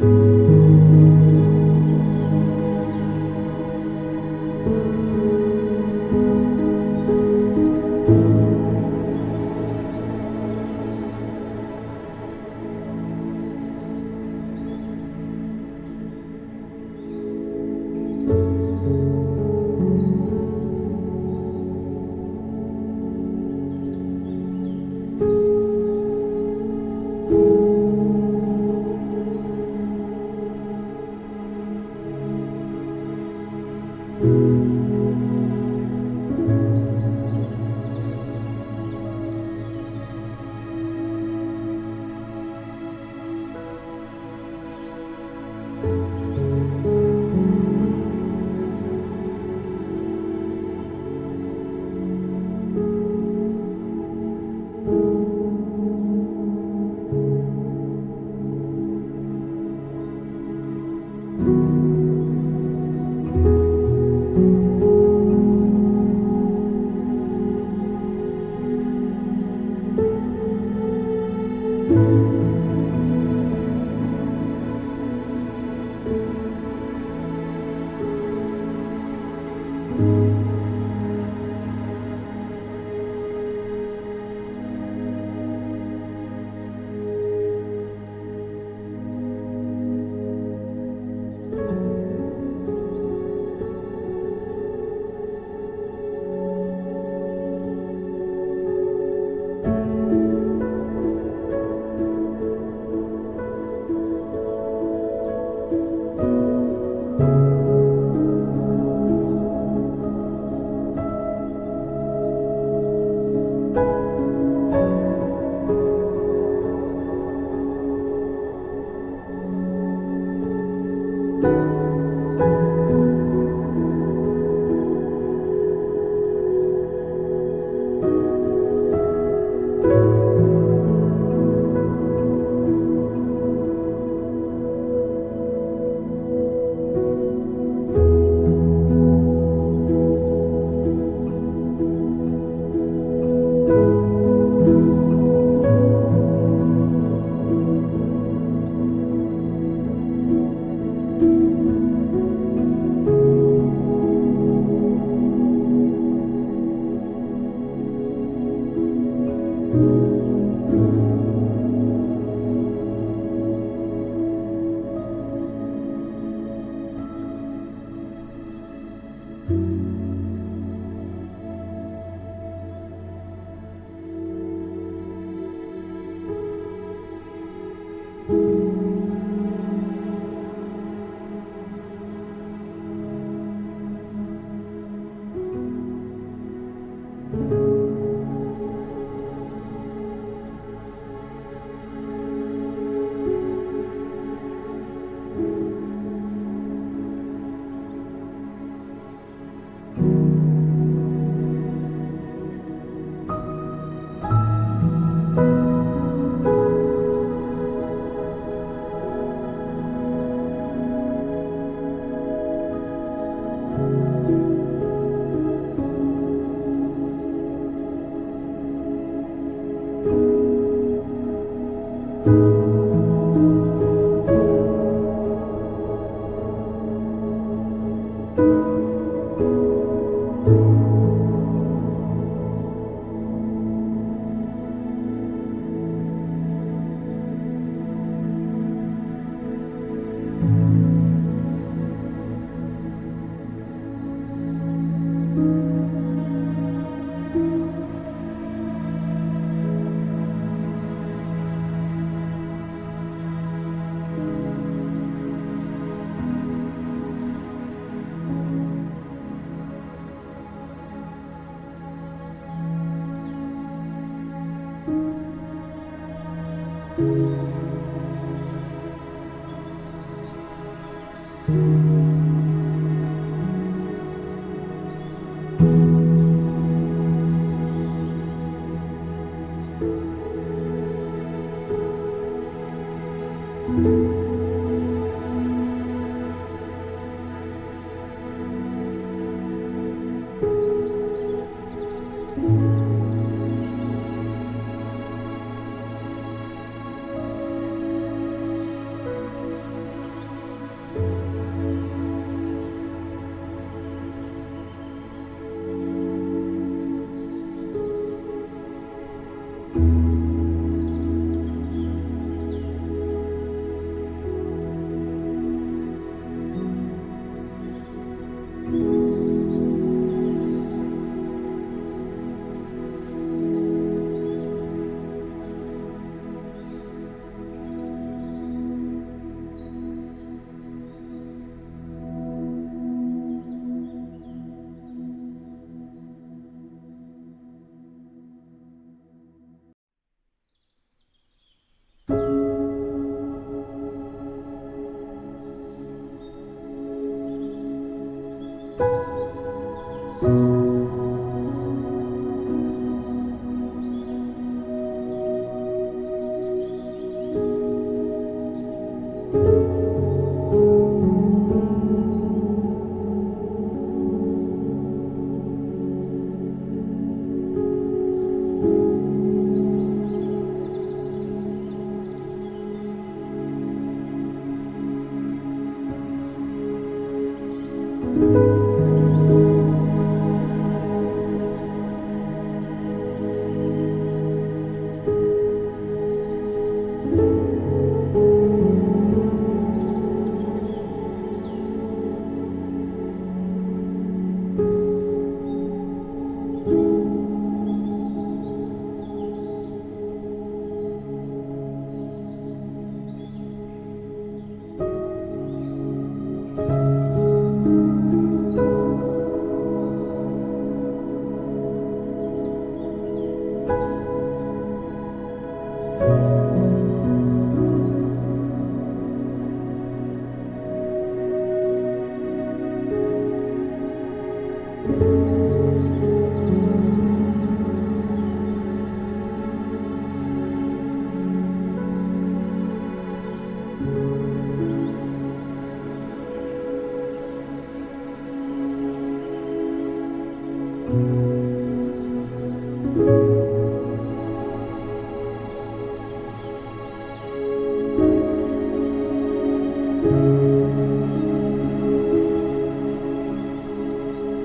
you.